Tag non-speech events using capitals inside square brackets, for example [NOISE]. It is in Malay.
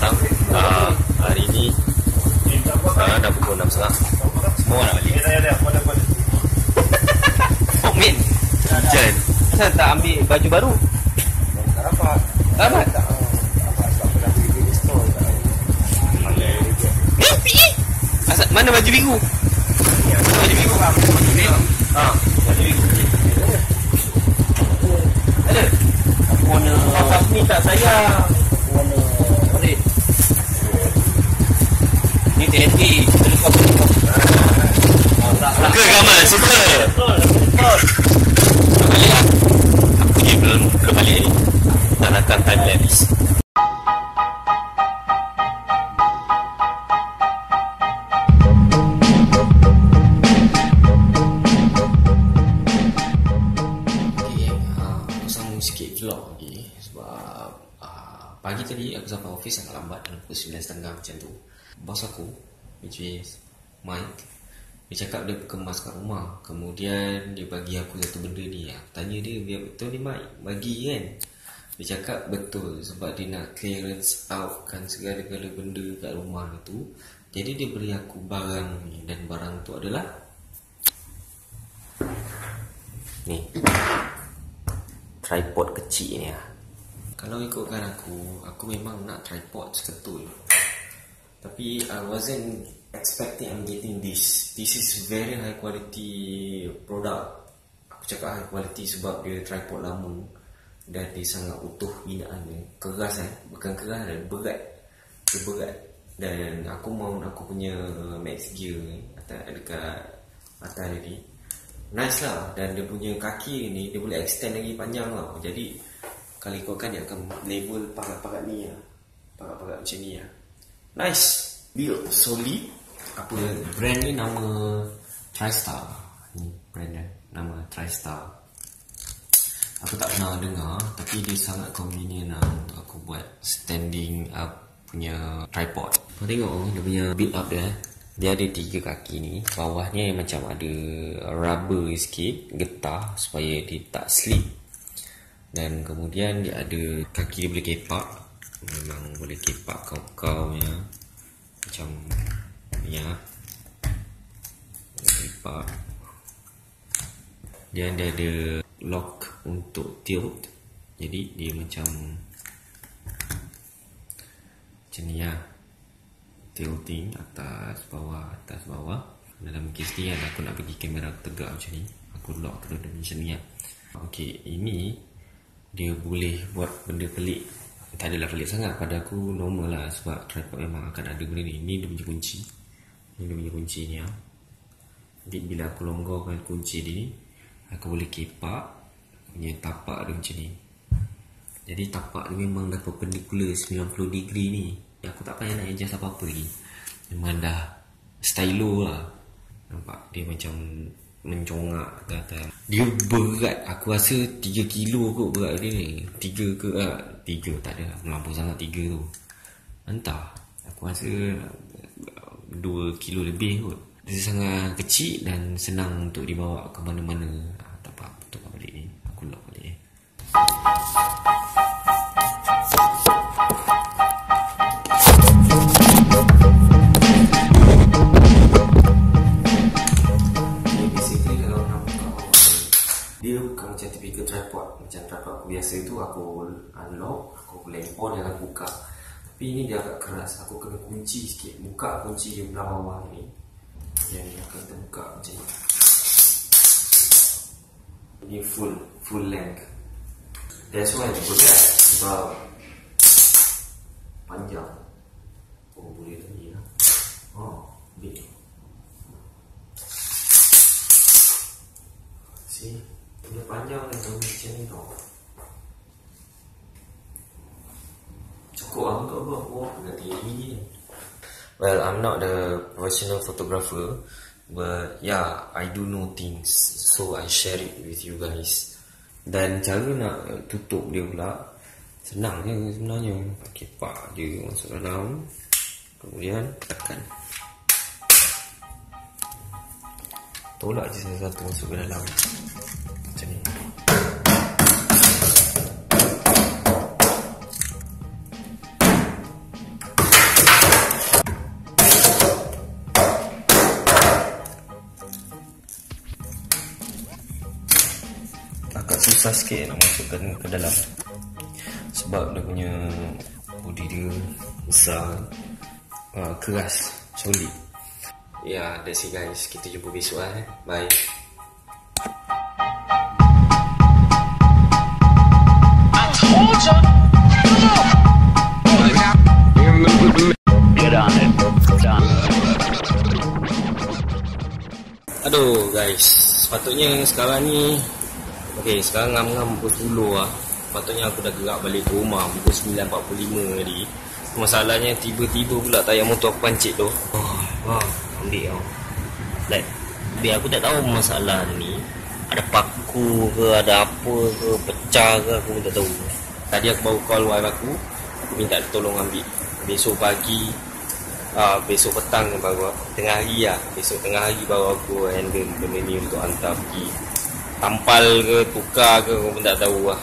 petang uh, Hari ni Sekarang dah pukul 6 setengah Semua nak balik [LAUGHS] Oh min Hujan Kenapa tak ambil baju baru? Tak dapat. Tak dapat? Tak aku. Eh, pergi Asal, mana baju biru? Mana baju biru? Ha, baju biru Ada? Warna Bapak ni tak sayang sebab uh, pagi tadi aku sampai office agak lambat dalam pukul 9.30 macam tu. Bos aku, which is Mike, dia cakap dia kemas kat rumah. Kemudian dia bagi aku satu benda ni. Aku tanya dia, biar betul ni Mike? Bagi kan? Dia cakap betul sebab dia nak clearance out kan segala-gala benda kat rumah tu. Jadi dia beri aku barang ni dan barang tu adalah ni tripod kecil ni lah. Kalau ikutkan aku, aku memang nak tripod seketul. Tapi I wasn't expecting I'm getting this. This is very high quality product. Aku cakap high quality sebab dia tripod lama dan dia sangat utuh binaan dia. Keras kan? Bukan keras dan berat. Dia berat. Dan aku mahu aku punya max gear ni atas dekat atas tadi. Nice lah dan dia punya kaki ni dia boleh extend lagi panjang lah. Jadi kalau ikutkan dia akan level pakat-pakat ni lah. Pakat-pakat macam ni lah. Nice. Build solid. Apa brand ni nama TriStar. Ni brand dia. Nama TriStar. Aku tak pernah dengar tapi dia sangat convenient lah untuk aku buat standing up punya tripod. Kau tengok dia punya build up dia. eh. Dia ada tiga kaki ni. Bawahnya macam ada rubber sikit, getah supaya dia tak slip. Dan kemudian dia ada kaki dia boleh kepak. Memang boleh kepak kau-kau punya. Macam ni. Boleh kepak. Dia ada ada lock untuk tilt. Jadi dia macam macam ni lah. Tilting atas bawah atas bawah. Dalam kes ni kan aku nak pergi kamera aku tegak macam ni. Aku lock terus dia macam ni lah. Okay, ini dia boleh buat benda pelik. Tak adalah pelik sangat pada aku normal lah sebab tripod memang akan ada benda ni. Ini dia punya kunci. Ini dia punya kunci ni lah. Jadi bila aku longgarkan kunci dia ni, aku boleh kepak punya tapak dia macam ni. Jadi tapak dia memang dah perpendicular 90 degree ni. Aku tak payah nak adjust apa-apa lagi. Memang dah stylo lah. Nampak dia macam mencongak ke atas. Dia berat. Aku rasa 3 kilo kot berat dia ni. 3 ke ah, 3 tak ada. Melampau sangat 3 tu. Entah. Aku rasa 2 kilo lebih kot. Dia sangat kecil dan senang untuk dibawa ke mana-mana. Dia bukan macam typical tripod Macam tripod aku biasa tu Aku unlock Aku on dan aku buka. Tapi ini dia agak keras Aku kena kunci sikit. Buka kunci di belah bawah ni. Yang ni akan terbuka macam ni. Ini full Full length. That's why dia berat Sebab Panjang Lah untuk apa? Ganti lagi ni. Well, I'm not the professional photographer, but yeah, I do know things, so I share it with you guys. Dan cara nak tutup dia pula senang je sebenarnya. Pakai pak dia masuk dalam, kemudian tekan. Tolak je satu-satu masuk ke dalam susah sikit nak masukkan ke dalam. Sebab dia punya body dia besar uh, keras solid. Ya yeah, that's it guys. Kita jumpa besok eh. Bye. Aduh guys, sepatutnya sekarang ni Okay, sekarang ngam-ngam pukul 10 lah. Sepatutnya aku dah gerak balik ke rumah pukul 9.45 tadi. Masalahnya tiba-tiba pula tayar motor aku pancit tu. Oh, Wah, ambil tau Like, biar aku tak tahu masalah ni. Ada paku ke, ada apa ke, pecah ke, aku pun tak tahu. Tadi aku baru call wife aku Aku minta tolong ambil. Besok pagi Ah, besok petang baru tengah hari lah. Besok tengah hari baru aku handle benda ni untuk hantar pergi tampal ke tukar ke aku pun tak tahu lah